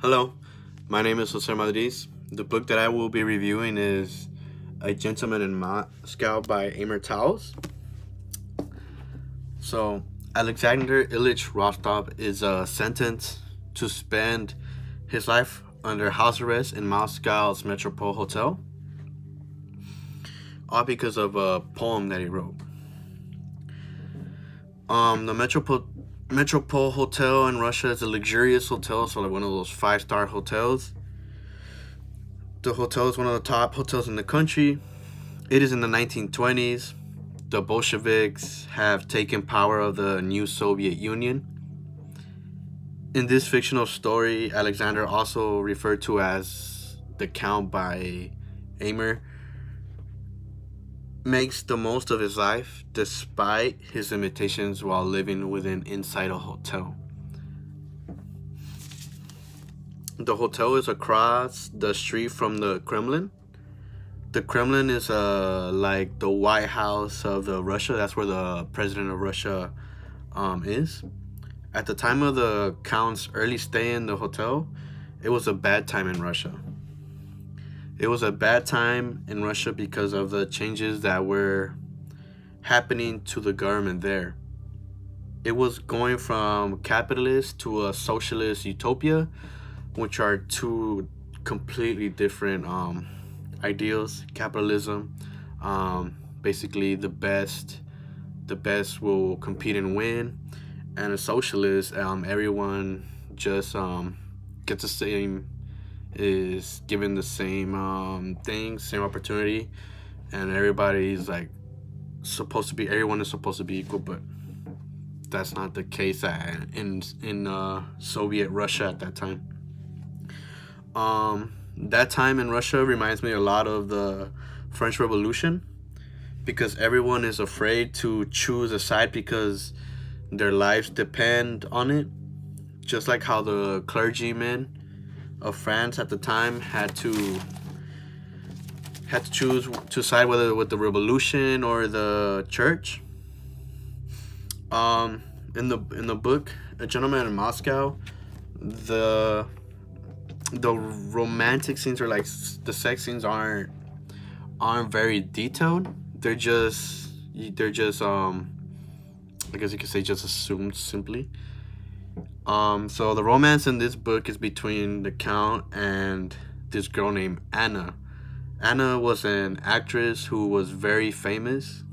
Hello, my name is Jose Madriz. The book that I will be reviewing is A Gentleman in Moscow by Amor Towles. So, Alexander Ilyich Rostov is uh, sentenced to spend his life under house arrest in Moscow's Metropole Hotel, all because of a poem that he wrote. Um, the Metropole Metropole Hotel in Russia is a luxurious hotel, so like one of those five star hotels. The hotel is one of the top hotels in the country. It is in the 1920s. The Bolsheviks have taken power of the new Soviet Union. In this fictional story, Alexander, also referred to as the Count by Amor, makes the most of his life despite his limitations while living within inside a hotel. The hotel is across the street from the Kremlin. The Kremlin is uh like the White House of the Russia. That's where the president of Russia um, is. At the time of the count's early stay in the hotel, it was a bad time in Russia. It was a bad time in Russia because of the changes that were happening to the government there. It was going from capitalist to a socialist utopia, which are two completely different um, ideals. Capitalism, um, basically the best, the best will compete and win, and a socialist, um, everyone just um, gets the same is given the same um, thing, same opportunity, and everybody's like supposed to be everyone is supposed to be equal, but that's not the case at, in in uh, Soviet Russia at that time. Um, that time in Russia reminds me a lot of the French Revolution because everyone is afraid to choose a side because their lives depend on it. Just like how the clergymen of France at the time had to had to choose to side whether with the revolution or the church. Um, in the in the book, A Gentleman in Moscow, the the romantic scenes or like the sex scenes aren't aren't very detailed. They're just they're just um I guess you could say just assumed simply. Um, so the romance in this book is between the count and this girl named Anna. Anna was an actress who was very famous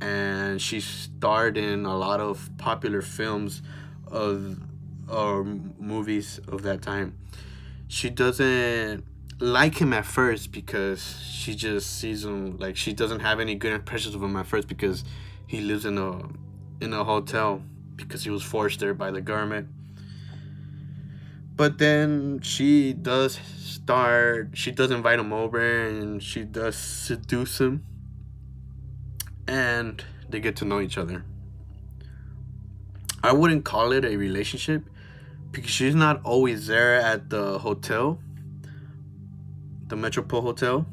and she starred in a lot of popular films of or movies of that time. She doesn't like him at first because she just sees him like she doesn't have any good impressions of him at first because he lives in a in a hotel because he was forced there by the government but then she does start, she does invite him over and she does seduce him. And they get to know each other. I wouldn't call it a relationship because she's not always there at the hotel, the Metropole Hotel.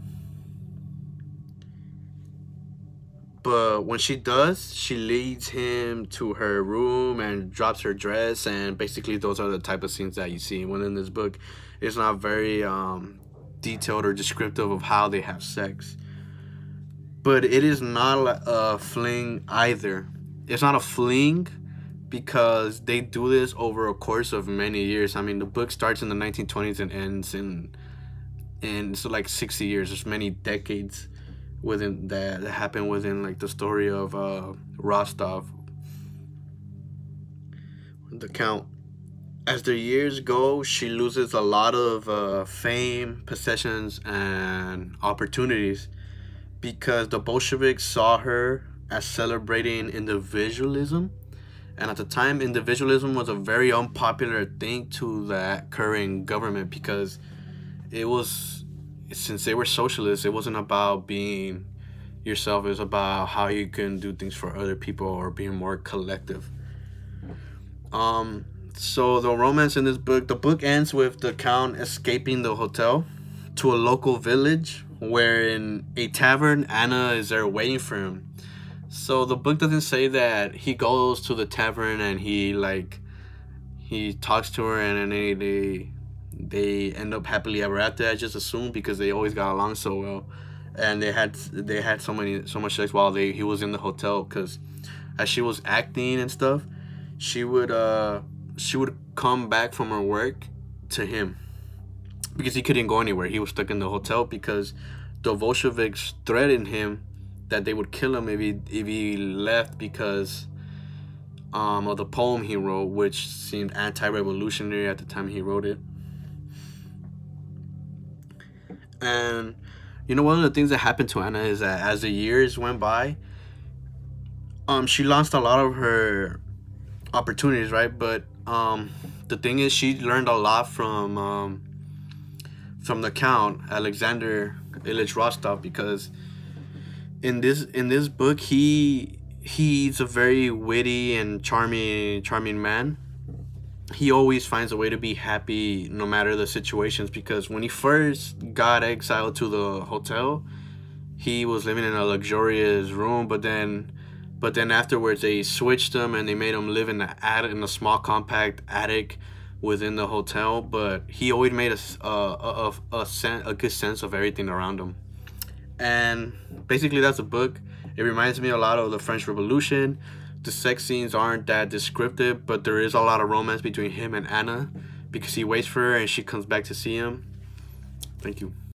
But when she does she leads him to her room and drops her dress and basically those are the type of scenes that you see within this book. It's not very um, detailed or descriptive of how they have sex. But it is not a fling either. It's not a fling because they do this over a course of many years. I mean the book starts in the 1920s and ends in in so like 60 years. There's many decades within that, that happened within like the story of uh, Rostov, the Count. As the years go, she loses a lot of uh, fame, possessions, and opportunities because the Bolsheviks saw her as celebrating individualism. And at the time, individualism was a very unpopular thing to the current government because it was since they were socialists, it wasn't about being yourself. It was about how you can do things for other people or being more collective. Um, so the romance in this book, the book ends with the count escaping the hotel to a local village where in a tavern Anna is there waiting for him. So the book doesn't say that he goes to the tavern and he like he talks to her and then they, they end up happily ever after. I just assume because they always got along so well, and they had they had so many so much sex while they he was in the hotel. Because as she was acting and stuff, she would uh she would come back from her work to him because he couldn't go anywhere. He was stuck in the hotel because the Bolsheviks threatened him that they would kill him if he if he left because um, of the poem he wrote, which seemed anti-revolutionary at the time he wrote it. And you know, one of the things that happened to Anna is that as the years went by, um, she lost a lot of her opportunities, right? But um, the thing is, she learned a lot from um, from the Count Alexander Ilyich Rostov because in this in this book he he's a very witty and charming charming man he always finds a way to be happy no matter the situations because when he first got exiled to the hotel he was living in a luxurious room but then but then afterwards they switched him and they made him live in the attic in a small compact attic within the hotel but he always made a a a, a, a, a good sense of everything around him. And basically that's a book. It reminds me a lot of the french revolution the sex scenes aren't that descriptive but there is a lot of romance between him and anna because he waits for her and she comes back to see him. Thank you